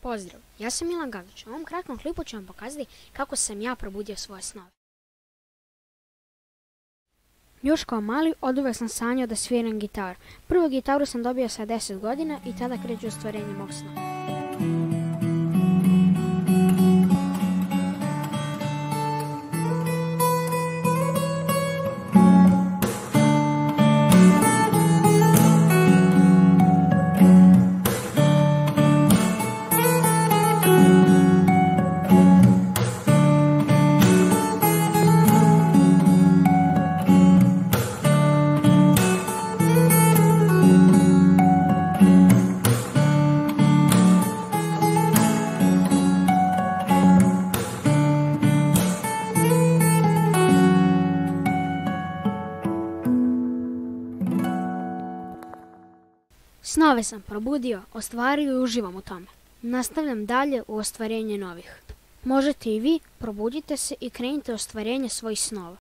Pozdrav, ja sam Milan Gavić. U ovom kratkom klipu ću vam pokazati kako sam ja probudio svoje snove. Još kao mali od sam sanjao da sviram gitaru. Prvu gitaru sam dobio sa 10 godina i tada kreću ostvarenje mog snova. Snove sam probudio, ostvario i uživam u tome. Nastavljam dalje u ostvarenje novih. Možete i vi, probudite se i krenite ostvarenje svojih snova.